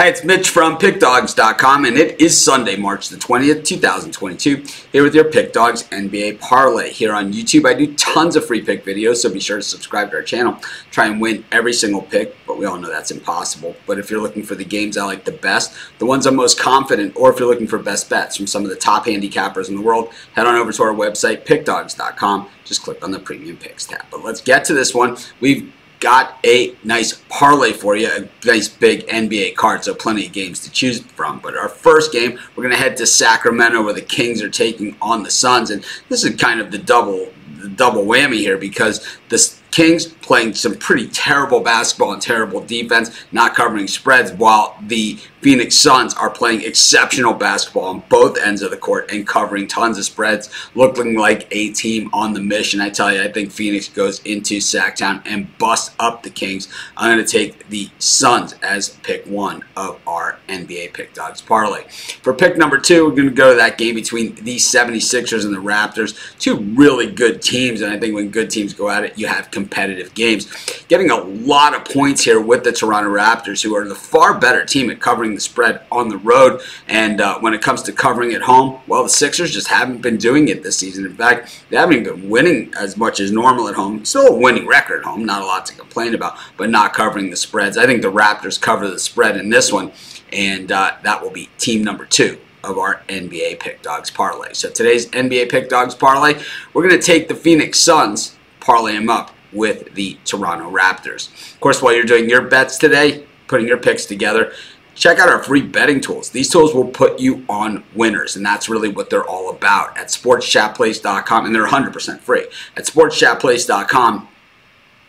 Hi, it's Mitch from PickDawgz.com, and it is Sunday, March the 20th, 2022. Here with your Pick Dawgz NBA Parlay. Here on YouTube, I do tons of free pick videos, so be sure to subscribe to our channel. Try and win every single pick, but we all know that's impossible. But if you're looking for the games I like the best, the ones I'm most confident, or if you're looking for best bets from some of the top handicappers in the world, head on over to our website, PickDawgz.com. Just click on the Premium Picks tab. But let's get to this one. We've got a nice parlay for you, a nice big NBA card, so plenty of games to choose from. But our first game, we're going to head to Sacramento where the Kings are taking on the Suns, and this is kind of the double the double whammy here because the Kings playing some pretty terrible basketball and terrible defense, not covering spreads, while the Phoenix Suns are playing exceptional basketball on both ends of the court and covering tons of spreads, looking like a team on the mission. I tell you, I think Phoenix goes into Sacktown and busts up the Kings. I'm going to take the Suns as pick one of our NBA Pick Dawgz parlay. For pick number two, we're going to go to that game between the 76ers and the Raptors. Two really good teams, and I think when good teams go at it, you have competitive games. Getting a lot of points here with the Toronto Raptors, who are the far better team at covering the spread on the road. And uh, when it comes to covering at home, well, the Sixers just haven't been doing it this season. In fact, they haven't been winning as much as normal at home. Still a winning record at home, not a lot to complain about, but not covering the spreads. I think the Raptors cover the spread in this one, and uh, that will be team number two of our NBA Pick Dawgz parlay. So today's NBA Pick Dawgz parlay, we're going to take the Phoenix Suns, parlay them up with the Toronto Raptors. Of course, while you're doing your bets today, putting your picks together, check out our free betting tools. These tools will put you on winners, and that's really what they're all about at sportschatplace.com, and they're 100% free. At sportschatplace.com,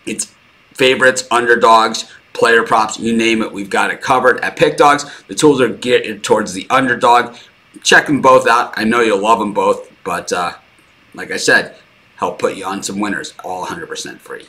it's favorites, underdogs, player props, you name it, we've got it covered. At Pick Dawgz, the tools are geared towards the underdog. Check them both out. I know you'll love them both, but uh, like I said, help put you on some winners, all 100% free.